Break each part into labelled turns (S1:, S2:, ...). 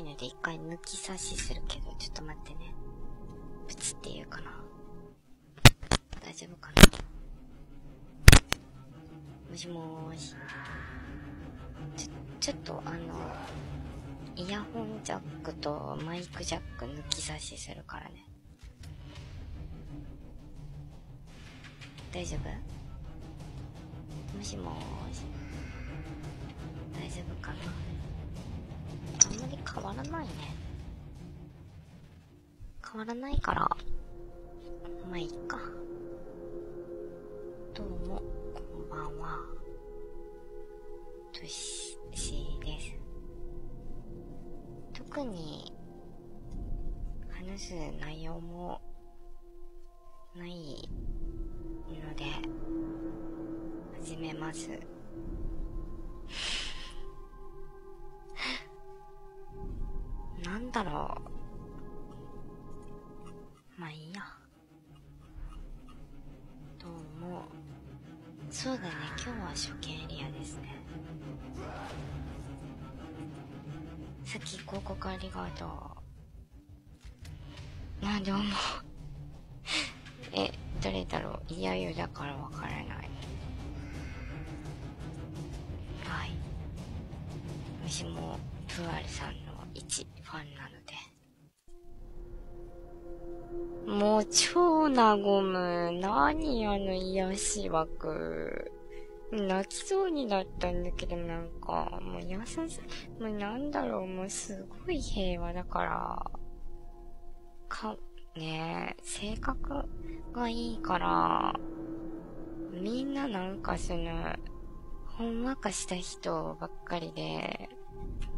S1: いので一回抜き差しするけど、ちょっと待ってね。プチって言うかな。大丈夫かなもしもーし。ちょ、ちょっとあの、イヤホンジャックとマイクジャック抜き差しするからね。大丈夫？もしもーし。大丈夫かな？わらないね。変わらないから、まあいいか。どうも、こんばんは。とし、しです。特に、話す内容も、ないので、始めます。だろう。まあいいや。どうも。そうだね、今日は初見エリアですね。さっき広告ありがとう。なんでも え、どれだろういやいやだからわからない。はい。私も、プアルさんの一ファンなので。もう超和む。何あの癒し枠。泣きそうになったんだけど、なんか、もう優しい、もうなんだろう、もうすごい平和だから、か、ねえ、性格がいいから、みんななんかその、ほんわかした人ばっかりで、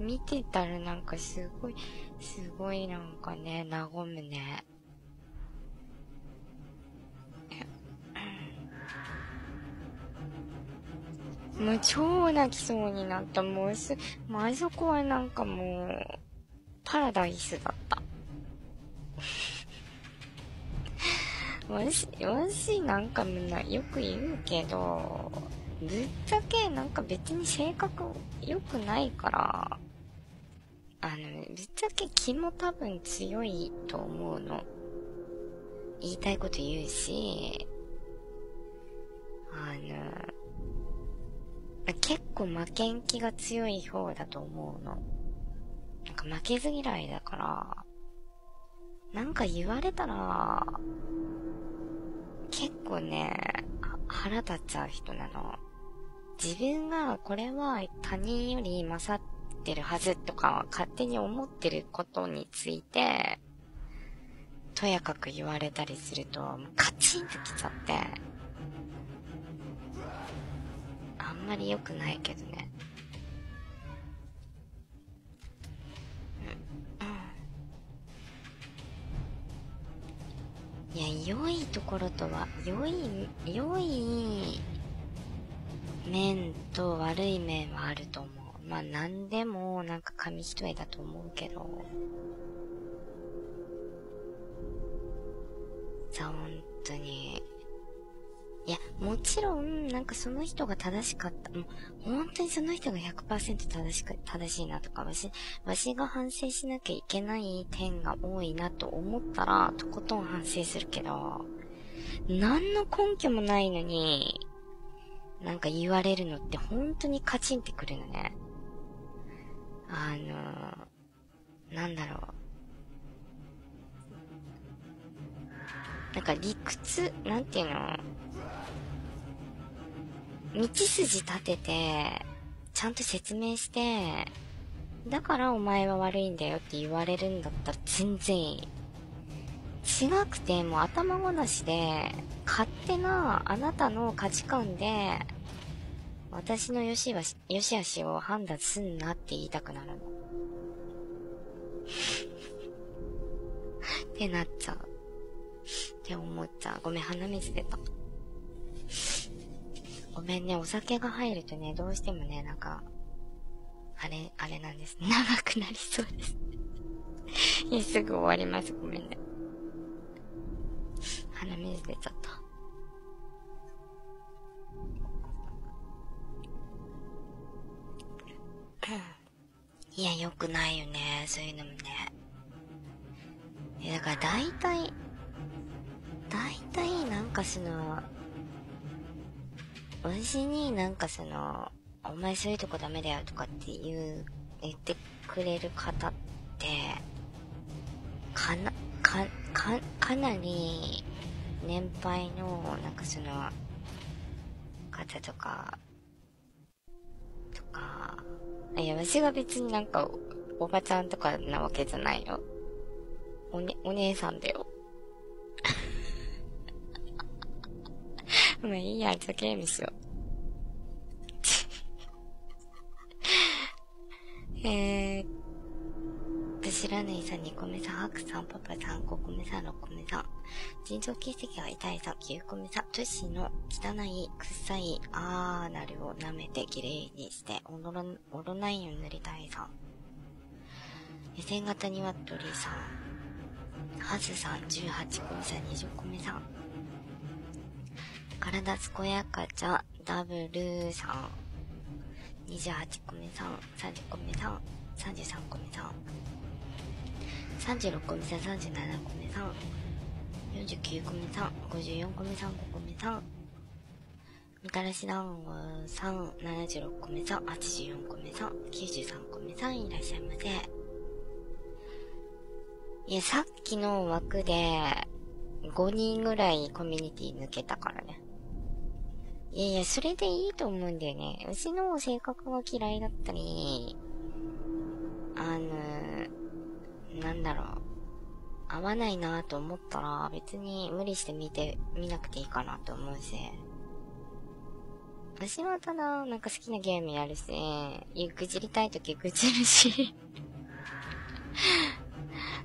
S1: 見てたらなんかすごい、すごいなんかね、和むね。もう超泣きそうになった。もうす、もうあそこはなんかもう、パラダイスだった。わし、わしなんかみんなよく言うけど、ぶっちゃけなんか別に性格良くないから、あの、ねぶっちゃけ気も多分強いと思うの。言いたいこと言うし、あの、結構負けん気が強い方だと思うの。なんか負けず嫌いだから、なんか言われたら、結構ね、腹立っちゃう人なの。自分がこれは他人より勝ってるはずとか勝手に思ってることについて、とやかく言われたりすると、カチンときちゃって、あんまり良くないけどね。いや、良いところとは、良い、良い面と悪い面はあると思う。まあ何でもなんか紙一重だと思うけど。さ、本当に。いや、もちろん、なんかその人が正しかった。もう、本当にその人が100%正しく、正しいなとか、わし、わしが反省しなきゃいけない点が多いなと思ったら、とことん反省するけど、何の根拠もないのに、なんか言われるのって本当にカチンってくるのね。あの、なんだろう。なんか理屈、なんていうの道筋立てて、ちゃんと説明して、だからお前は悪いんだよって言われるんだったら全然いい。違くて、もう頭ごなしで、勝手なあなたの価値観で、私の良しは、良し悪しを判断すんなって言いたくなるの。ってなっちゃう。って思っちゃう。ごめん、鼻水出た。ごめんね、お酒が入るとね、どうしてもね、なんか、あれ、あれなんです。長くなりそうです。すぐ終わります。ごめんね。鼻水出ちゃった。いや、よくないよね。そういうのもね。いや、だから大体、大体なんかその、私になんかその、お前そういうとこダメだよとかって言う、言ってくれる方って、かな、か、か、かなり、年配の、なんかその、方とか、とか、いや、私が別になんか、おばちゃんとかなわけじゃないよ。おね、お姉さんだよ。まあいいや、じゃあゲームしよう。えー、と、白縫さん、2個目さん、ハクさん、パパさん、5個目さん、6個目さん。腎臓結石が痛いさ、9個目さん、都市の汚い、臭い、あーなるを舐めてきれいにして、おろ、おろないように塗りたいさん。予選型ニワトリさん。ハズさん、18個目さん、20個目さん。体健やかちゃ、ダブルさん。28個目さん、30個目さん、33個目さん。36個目さん、37個目さん。49個目さん、54個目さん、5個目さん。みたらし団子さん、76個目さん、84個目さん、93個目さん、いらっしゃいませ。いや、さっきの枠で、5人ぐらいコミュニティ抜けたからね。いやいや、それでいいと思うんだよね。うちの性格が嫌いだったり、あの、なんだろう。合わないなと思ったら、別に無理して見て、見なくていいかなと思うし。私はただ、なんか好きなゲームやるし、ぐじりたいときぐじるし。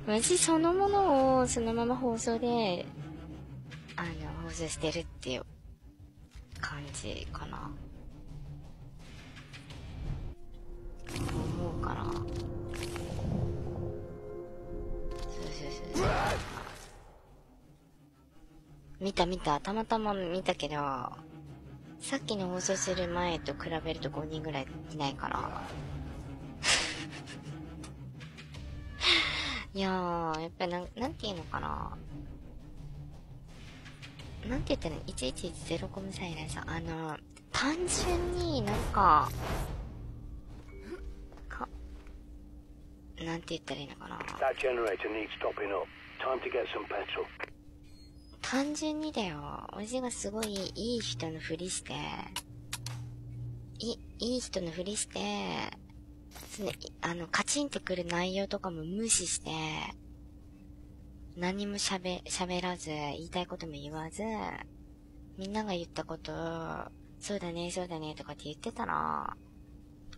S1: 私そのものをそのまま放送で、あの、放送してるっていう感じかな。思うから。見た見た。たまたま見たけど、さっきの放送する前と比べると5人ぐらいいないから。いやー、やっぱりなん、なんていうのかな。なんて言ったら、1110コムサイラーさん、あの、単純になん、か、なんて言ったらいいのかな。単純にだよ、おじがすごいいい人のふりして、い、いい人のふりして、あの、カチンってくる内容とかも無視して、何も喋、喋らず、言いたいことも言わず、みんなが言ったことそうだね、そうだね、とかって言ってたら、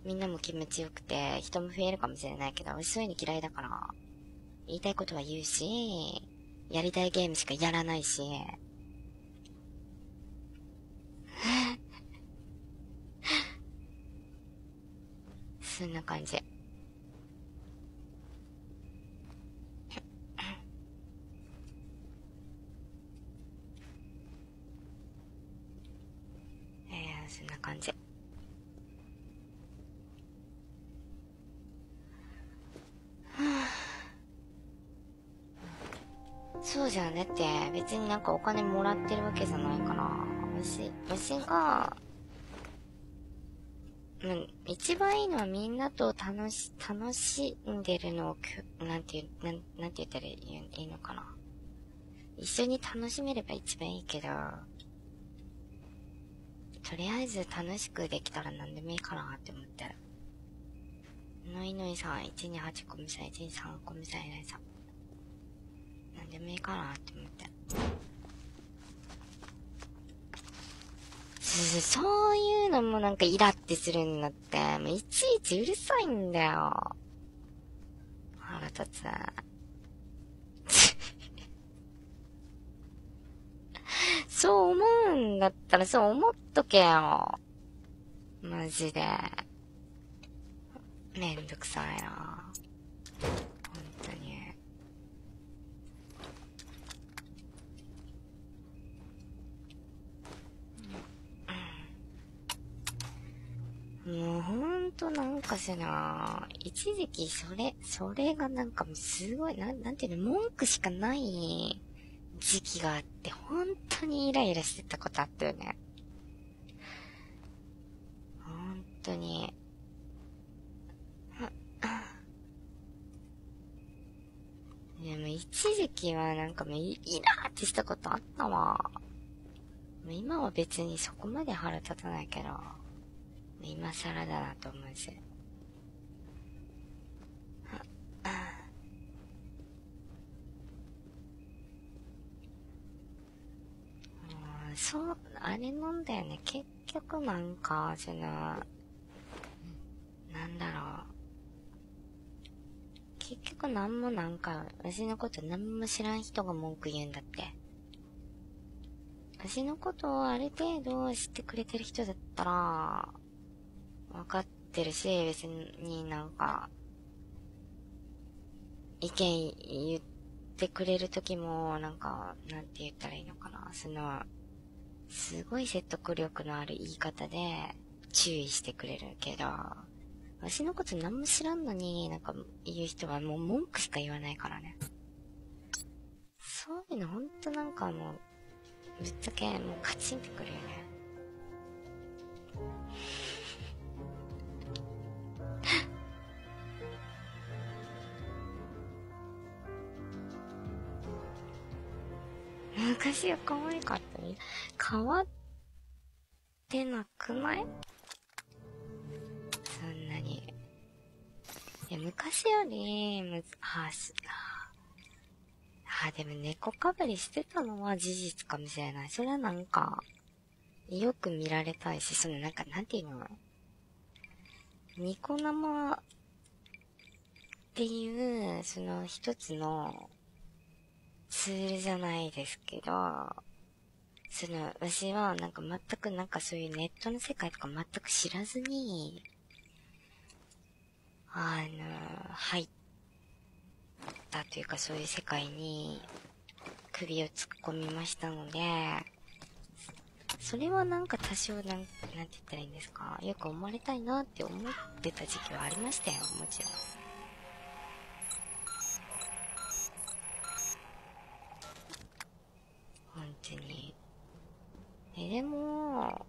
S1: みんなも気持ちよくて、人も増えるかもしれないけど、そういうの嫌いだから、言いたいことは言うし、やりたいゲームしかやらないし、そんな感じ。感じ。じゃねって、別になんかお金もらってるわけじゃないから、私、私が、うん、一番いいのはみんなと楽し、楽しんでるのを、なんていう、なん、なんて言ったらいいのかな。一緒に楽しめれば一番いいけど、とりあえず楽しくできたら何でもいいかなって思ってる。のいのいさん、128コミさん、123コミさん、いないさん。でもいいかなって思って。そういうのもなんかイラってするんだって、もういちいちうるさいんだよ。腹立つ。そう思うんだったらそう思っとけよ。マジで。めんどくさいな。本当に。もうほんとなんかしな、一時期それ、それがなんかもうすごい、なん、なんていうの、文句しかない時期があって、本当にイライラしてたことあったよね。本当に。でも一時期はなんかもうイラーってしたことあったわ。今は別にそこまで腹立たないけど、今更だなと思うんです。そう、あれなんだよね。結局なんか、その、なんだろう。結局なんもなんか、私のこと何も知らん人が文句言うんだって。私のことをある程度知ってくれてる人だったら、わかってるし、別になんか、意見言ってくれる時も、なんか、なんて言ったらいいのかな。その、すごい説得力のある言い方で注意してくれるけど、私のこと何も知らんのに、なんか言う人はもう文句しか言わないからね。そういうのほんとなんかもう、ぶっちゃけもうカチンってくるよね。昔は可愛かったね。変わってなくない？そんなに。いや、昔より、むず、はし、あ、でも猫かぶりしてたのは事実かもしれない。それはなんか、よく見られたいし、そのなんか、なんていうの？ニコ生っていう、その一つのツールじゃないですけど、その、私はなんか全くなんかそういうネットの世界とか全く知らずに、あの、入ったというかそういう世界に首を突っ込みましたので、それはなんか多少なん、なんて言ったらいいんですか？よく思われたいなって思ってた時期はありましたよ、もちろん。本当に。え、でも、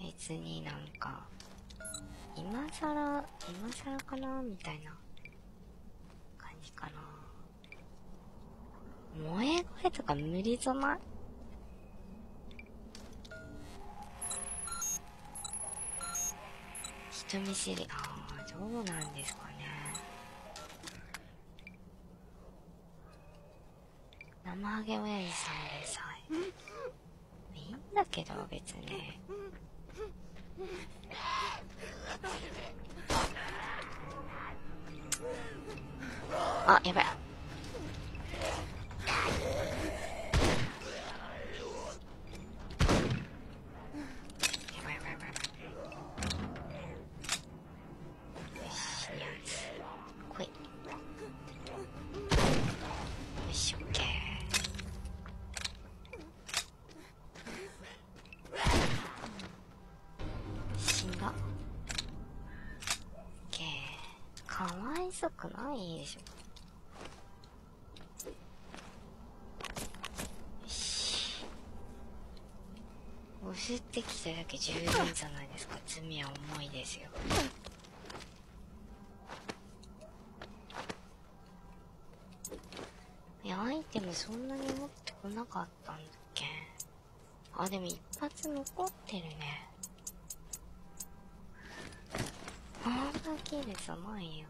S1: 別になんか、今更、今更かなみたいな感じかな。萌え声とか無理ぞない？人見知り、ああ、どうなんですかね。生揚げ親父さん。んだけど、別に。あ、やばい。押してきただけ十分じゃないですか。罪は重いですよ。いや、アイテムそんなに持ってこなかったんだっけ？あ、でも一発残ってるね。あんだけでじゃないよ。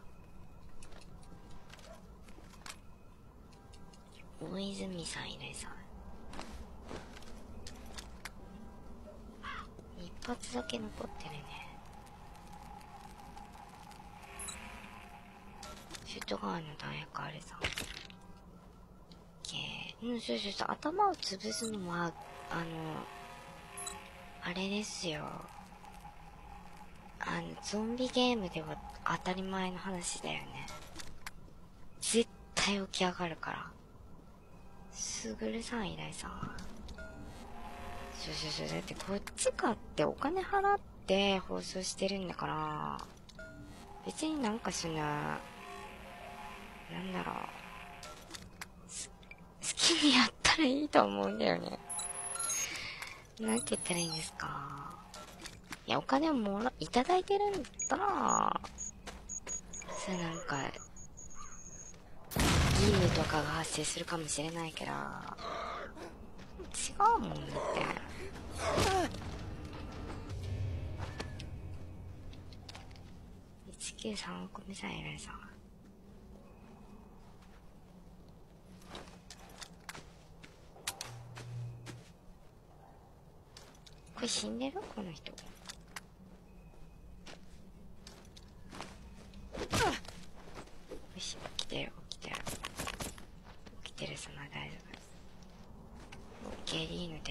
S1: 大泉さんいないさ発だけ残ってるね。シュート側の弾薬あれさ。うんそうそうそう。頭を潰すのはあのあれですよ。あのゾンビゲームでは当たり前の話だよね。絶対起き上がるから。すぐるさん依頼さ。ん。そうそうそう。だってこっちかってお金払って放送してるんだから、別になんかその、なんだろう、好きにやったらいいと思うんだよね。なんて言ったらいいんですか。いや、お金をもら、いただいてるんだったら、それなんか、義務とかが発生するかもしれないけど、違うもんだって。193億ミサイルさん。これ死んでる？この人。よし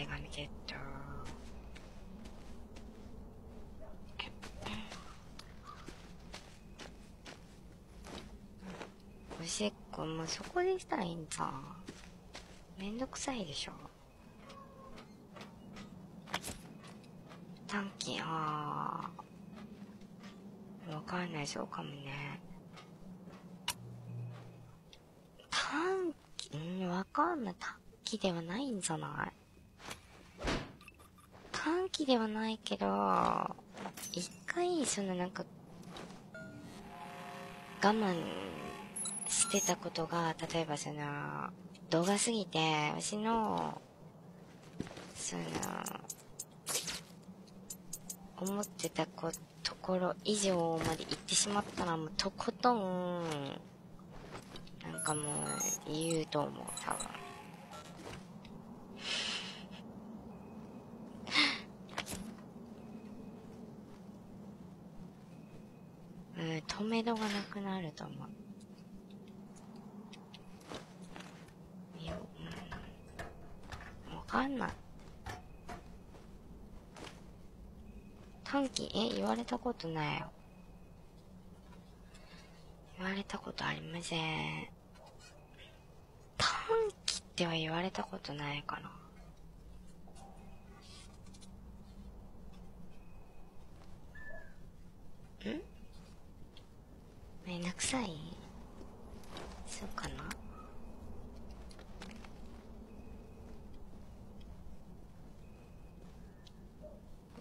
S1: 手紙ゲット。おしっこもうそこでしたらいいんさ。めんどくさいでしょ。短期、ああ。わかんない、そうかもね。短期、うん、わかんない。短期ではないんじゃない？短期ではないけど、一回、そのなんか、我慢してたことが、例えばその、動画すぎて、私の、その、思ってたこ、ところ以上まで行ってしまったらもうとことん、なんかもう言うと思う、多分。止めどがなくなると思う。わかんない。短期、え、言われたことないよ。言われたことありません。短期っては言われたことないかな。ん？めんどくさい？そうかな？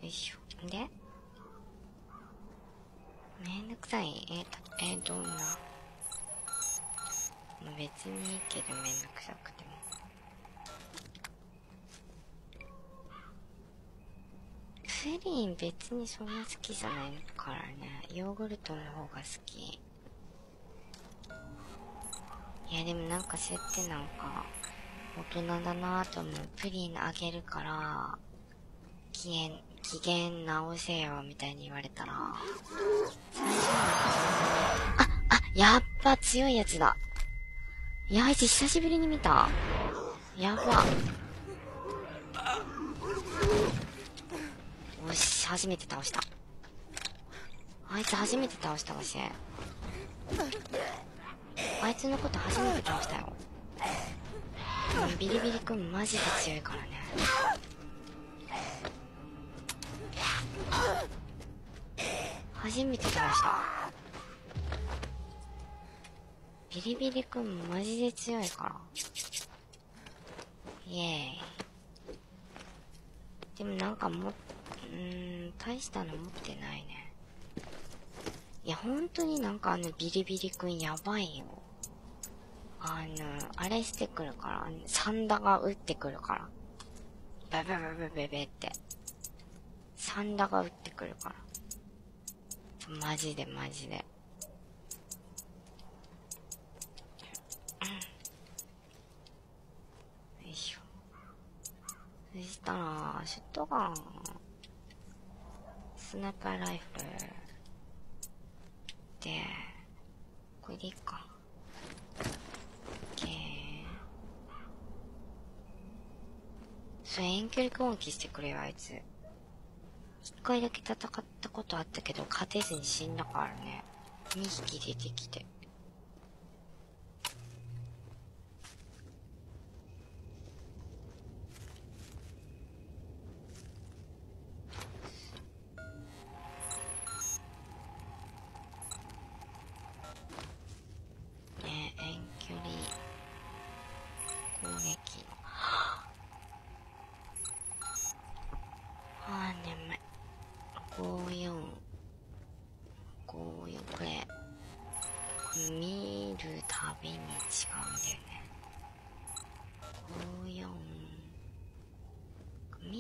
S1: いしょ。で？めんどくさい？ええどんな？別にいいけどめんどくさくても。プリン別にそんな好きじゃないからね。ヨーグルトの方が好き。いやでもなんかそうやってなんか、大人だなぁと思う。プリンあげるから、機嫌、機嫌直せよ、みたいに言われたら、あ、あ、やっぱ強いやつだ。いや、あいつ久しぶりに見た。やば。よし、初めて倒した。あいつ初めて倒したわし。あいつのこと初めて倒したよ。ビリビリ君マジで強いからね。初めて来ました。ビリビリくんマジで強いから。イエーイ。でもなんかも、うん、大したの持ってないね。いや、本当になんかあのビリビリくんやばいよ。あの、あれしてくるから、サンダが撃ってくるから。ベベベベベベって。サンダが撃ってくるから。マジでマジで。よいしょ。そしたら、ショットガン、スナイパーライフル、で、これでいいか。オッケー。協力攻撃してくれよ、あいつ。一回だけ戦ったことあったけど、勝てずに死んだからね。2匹出てきて。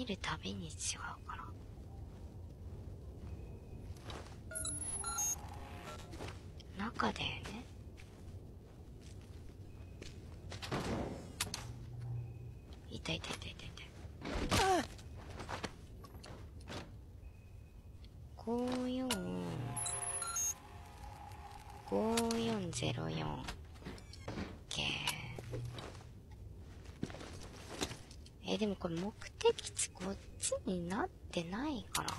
S1: るたびに違うから。中だよね。いたいたいたいたいた。54、5404。けえ、でもこれ目的地こっちになってないから。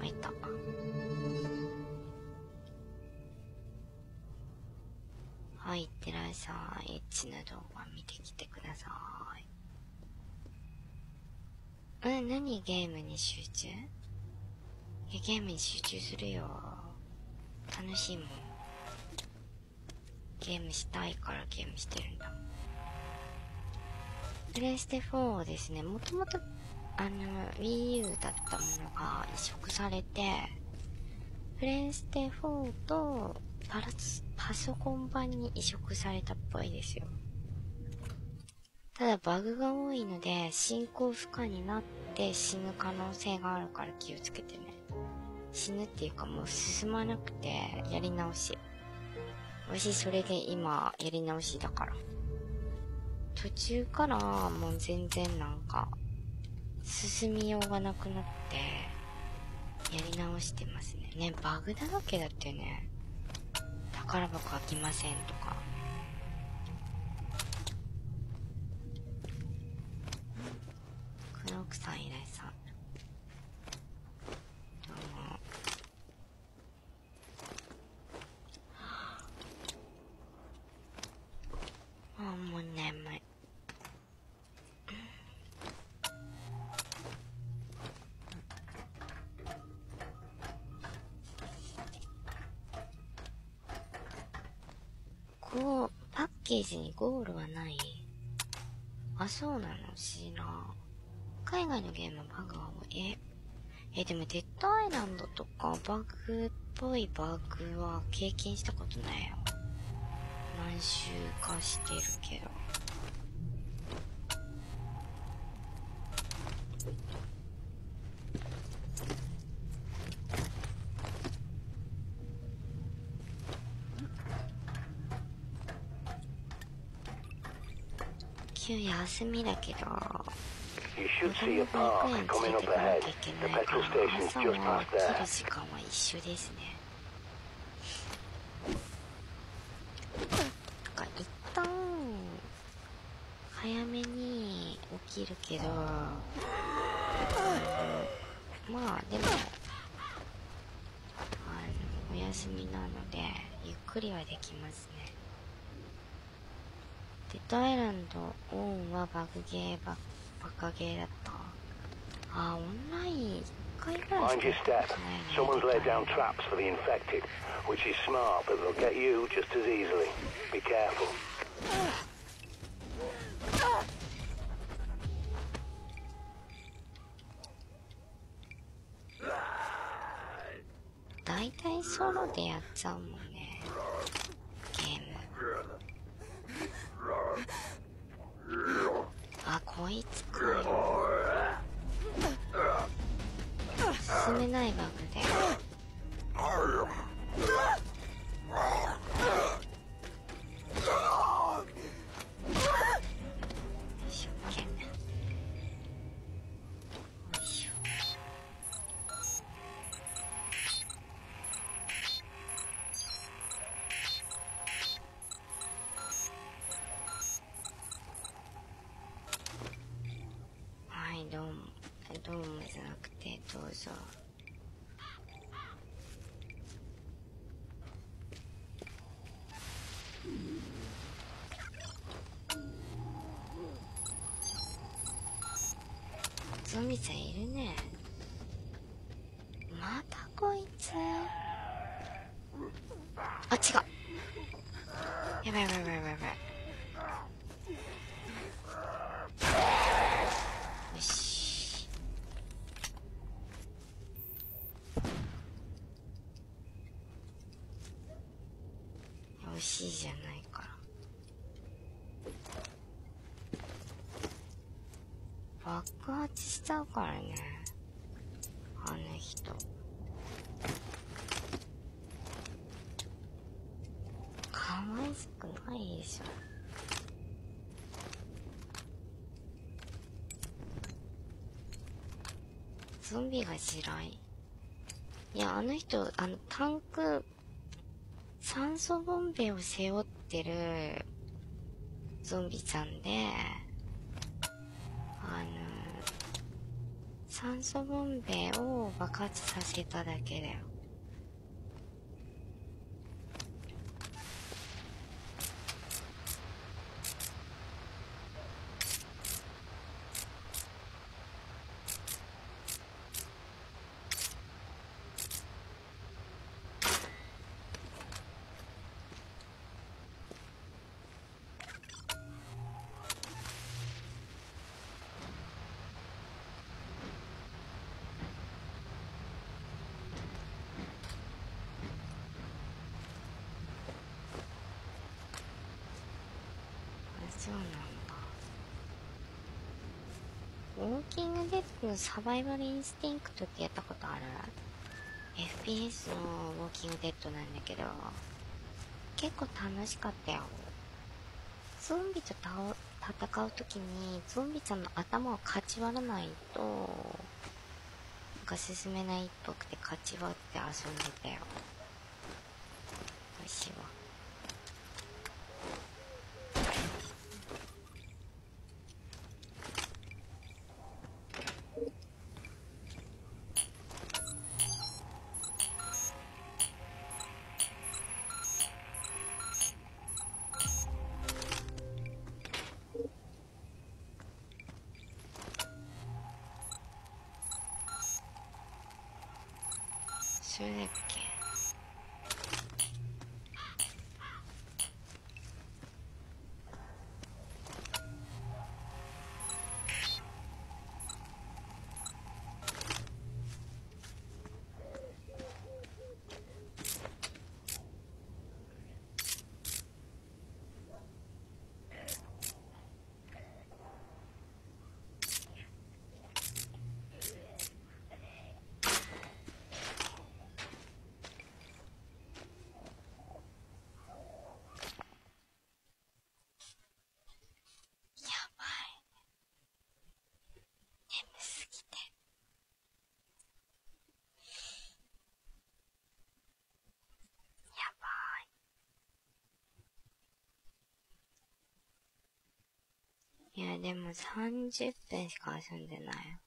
S1: 入った。はい、いってらっしゃい。エッチな動画見てきてください。うん、何ゲームに集中、ゲームに集中するよ。楽しいもん。ゲームしたいからゲームしてるんだ。プレステ4ですね、もともと、あの、Wii U だったものが移植されて、プレステ4とパパソコン版に移植されたっぽいですよ。ただバグが多いので進行不可になって死ぬ可能性があるから気をつけてね。死ぬっていうかもう進まなくてやり直し。私それで今やり直しだから。途中からもう全然なんか進みようがなくなってやり直してますね。ね、バグだらけだってね。宝箱開きませんとか。黒奥さんいらっしゃい。どうも。あーもう眠い。こう、パッケージにゴールはないあ、そうなのしな。海外のゲームバグは多い。え、え、でもデッドアイランドとかバグっぽいバグは経験したことないよ。何周かしてるけど。今日休みだけど、
S2: You
S1: 子
S2: should see
S1: 供
S2: a park
S1: 園
S2: coming up ahead. The
S1: ないか
S2: petrol
S1: ら、
S2: station's
S1: 朝
S2: just
S1: も
S2: past there.
S1: る時間は一緒ですね。なんか一旦、早めに起きるけど、まあでも、あの、お休みなので、ゆっくりはできますね。デッドアイランドオンはバグゲーば、バカゲーだった。あ、オンライン一回ぐらいし
S2: Mind
S1: か
S2: your
S1: やったこ
S2: step.
S1: とないね
S2: Someone's
S1: デッ
S2: laid
S1: ドアイラ
S2: down traps for the infected, which is smart, but they'll get you just as easily. Be careful.
S1: 大体ソロでやっちゃうもんね。ミちゃんいるね。またこいつ。あ、違う。やばいやばいやばいやばいやばい。よし。欲しいじゃないから。爆発しちゃうからね。あの人。かわいしくないでしょ。ゾンビが地雷いや、あの人、あの、タンク、酸素ボンベを背負ってる、ゾンビちゃんで、あの、酸素ボンベを爆発させただけだよ。あそうなんだ。サバイバルインスティンクトってやったことある ?FPS のウォーキングデッドなんだけど、結構楽しかったよ。ゾンビと戦うときに、ゾンビちゃんの頭をかち割らないと、なんか進めないっぽくてかち割って遊んでたよ。そい。や、でも30分しか遊んでない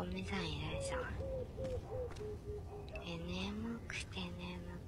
S1: よ。コミさんいるじゃんえ眠くて眠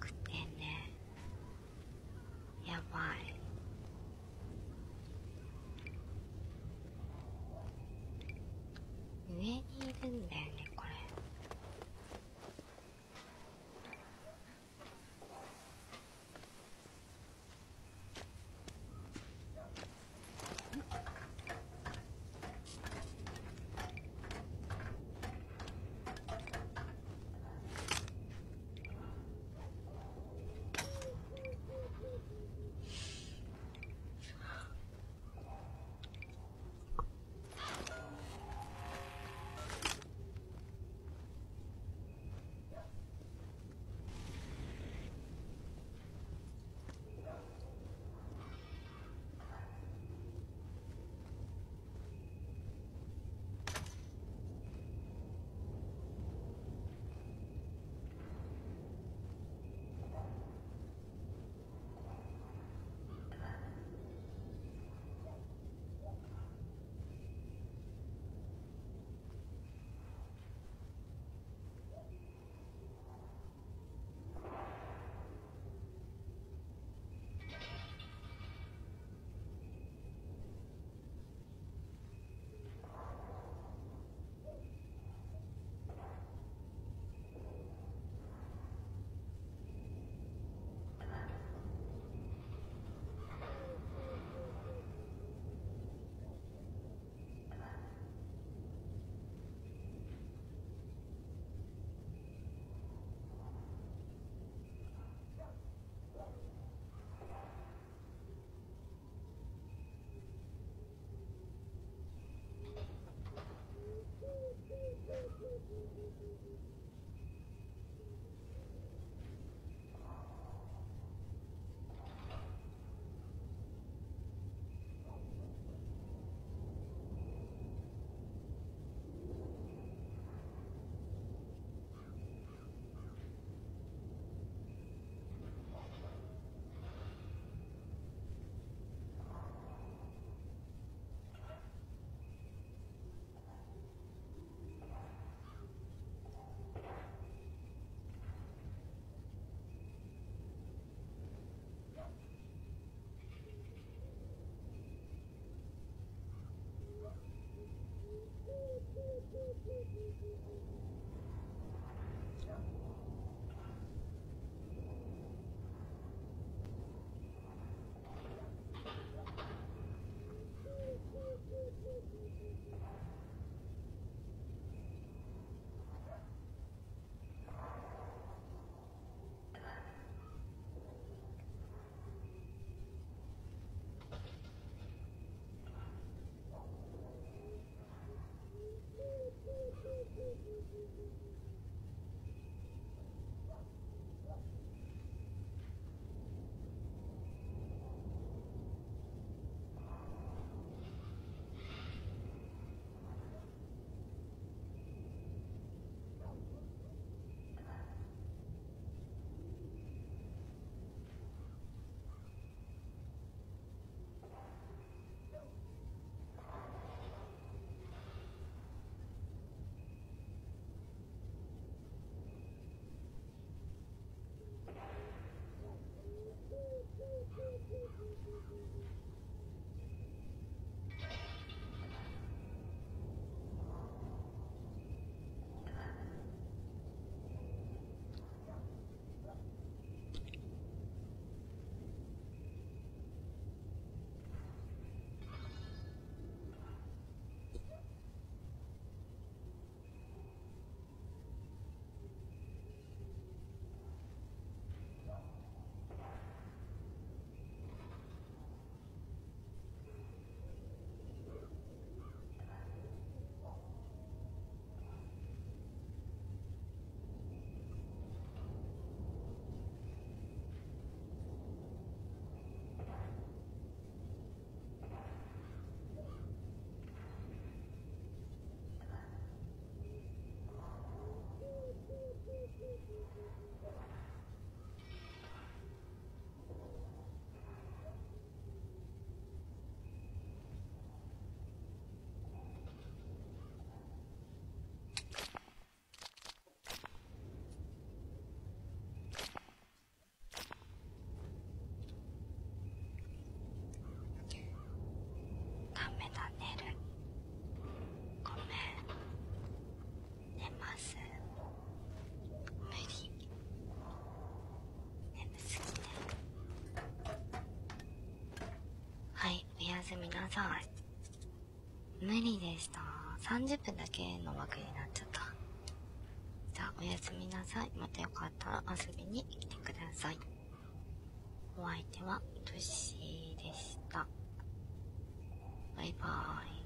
S1: すみなさい。無理でした。30分だけの枠になっちゃった。じゃあ、おやすみなさい。またよかったら遊びに来てください。お相手は、トッシーでした。バイバーイ。